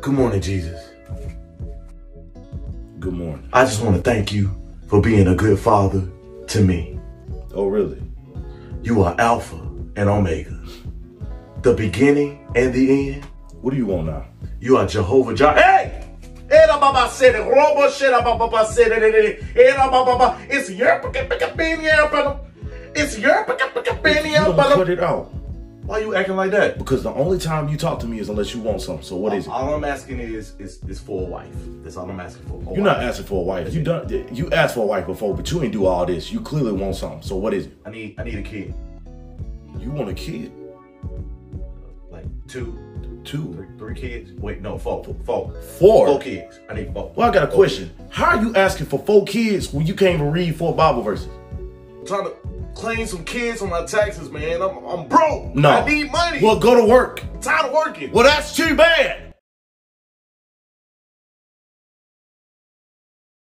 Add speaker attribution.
Speaker 1: Good morning, Jesus.
Speaker 2: Good morning.
Speaker 1: I just want to thank you for being a good father to me.
Speaker 2: Oh, really?
Speaker 1: You are Alpha and Omega, the beginning and the end.
Speaker 2: What do you want now?
Speaker 1: You are Jehovah Jireh. Hey! Era baba said it. Baba said it. Baba. It's your pick pick bean here, It's your pick pick bean
Speaker 2: You
Speaker 1: here,
Speaker 2: don't cut it out.
Speaker 1: Why you acting like that?
Speaker 2: Because the only time you talk to me is unless you want something. So what is it?
Speaker 1: All I'm asking is is is for a wife. That's all I'm asking for.
Speaker 2: You're not asking for a wife. You done. You asked for a wife before, but you ain't do all this. You clearly want something. So what is it?
Speaker 1: I need I need a kid.
Speaker 2: You want a kid?
Speaker 1: Like two,
Speaker 2: Two,
Speaker 1: three, three kids. Wait, no, four, four, four.
Speaker 2: four.
Speaker 1: Four kids. I need four.
Speaker 2: Well, I got a question. How are you asking for four kids when you can't even read four Bible verses?
Speaker 1: trying to claim some kids on my taxes, man. I'm I'm broke.
Speaker 2: No.
Speaker 1: I need money.
Speaker 2: Well, go to work.
Speaker 1: I'm tired of working.
Speaker 2: Well, that's too bad.